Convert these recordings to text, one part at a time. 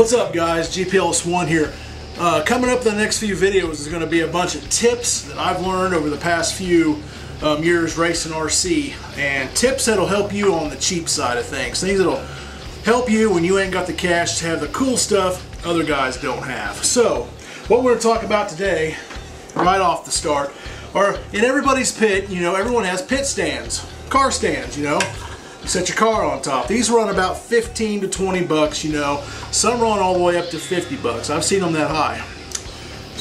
What's up guys, gpellis1 here. Uh, coming up in the next few videos is going to be a bunch of tips that I've learned over the past few um, years racing RC and tips that'll help you on the cheap side of things. Things that'll help you when you ain't got the cash to have the cool stuff other guys don't have. So, what we're going to talk about today, right off the start, are in everybody's pit, you know, everyone has pit stands, car stands, you know. Set your car on top. These run about 15 to 20 bucks, you know. Some run all the way up to 50 bucks. I've seen them that high.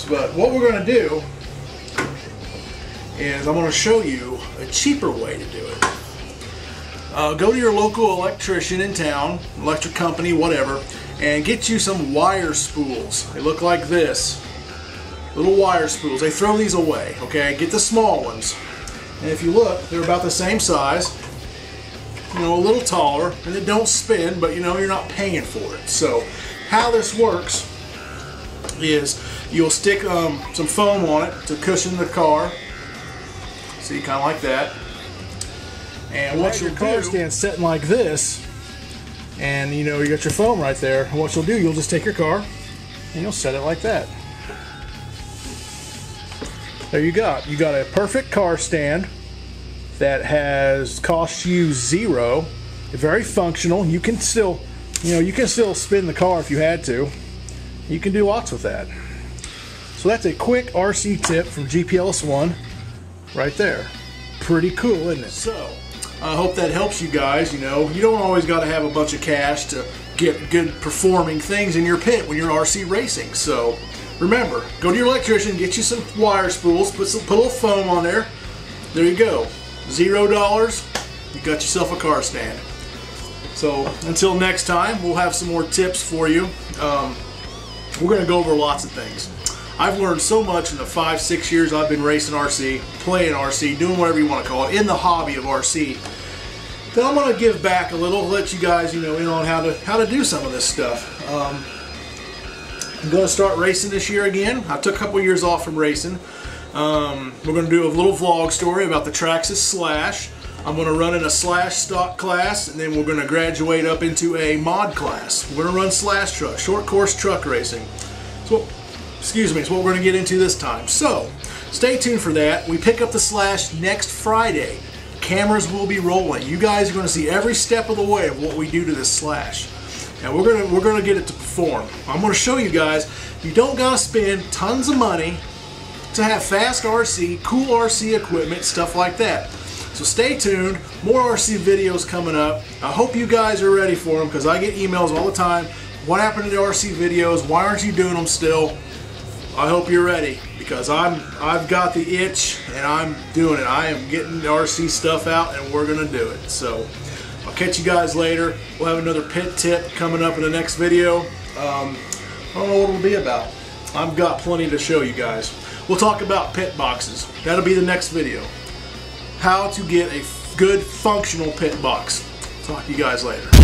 But what we're going to do is I'm going to show you a cheaper way to do it. Uh, go to your local electrician in town, electric company, whatever, and get you some wire spools. They look like this. Little wire spools. They throw these away, okay? Get the small ones. And if you look, they're about the same size you know, a little taller, and it don't spin, but you know, you're not paying for it. So how this works is you'll stick um, some foam on it to cushion the car. See, kind of like that. And what your car stands sitting like this, and you know, you got your foam right there. And what you'll do, you'll just take your car and you'll set it like that. There you got. You got a perfect car stand that has cost you zero. Very functional. You can still, you know, you can still spin the car if you had to. You can do lots with that. So that's a quick RC tip from gpellis1 right there. Pretty cool, isn't it? So, I hope that helps you guys. You know, you don't always got to have a bunch of cash to get good performing things in your pit when you're RC racing. So, remember, go to your electrician, get you some wire spools, put some put a little foam on there. There you go zero dollars, you got yourself a car stand. So until next time, we'll have some more tips for you. Um, we're going to go over lots of things. I've learned so much in the five, six years I've been racing RC, playing RC, doing whatever you want to call it, in the hobby of RC. Then I'm going to give back a little, let you guys, you know, in on how to how to do some of this stuff. Um, I'm going to start racing this year again. I took a couple years off from racing. Um, we're going to do a little vlog story about the Traxxas Slash. I'm going to run in a Slash stock class, and then we're going to graduate up into a mod class. We're going to run Slash truck, short course truck racing. So, excuse me, it's what we're going to get into this time. So, stay tuned for that. We pick up the Slash next Friday. Cameras will be rolling. You guys are going to see every step of the way of what we do to this Slash. And we're gonna we're gonna get it to perform. I'm gonna show you guys. You don't gotta spend tons of money to have fast RC, cool RC equipment, stuff like that. So stay tuned, more RC videos coming up. I hope you guys are ready for them because I get emails all the time. What happened to the RC videos? Why aren't you doing them still? I hope you're ready because I'm I've got the itch and I'm doing it. I am getting the RC stuff out and we're gonna do it. So I'll catch you guys later. We'll have another pit tip coming up in the next video. Um, I don't know what it'll be about. I've got plenty to show you guys. We'll talk about pit boxes. That'll be the next video. How to get a good functional pit box. Talk to you guys later.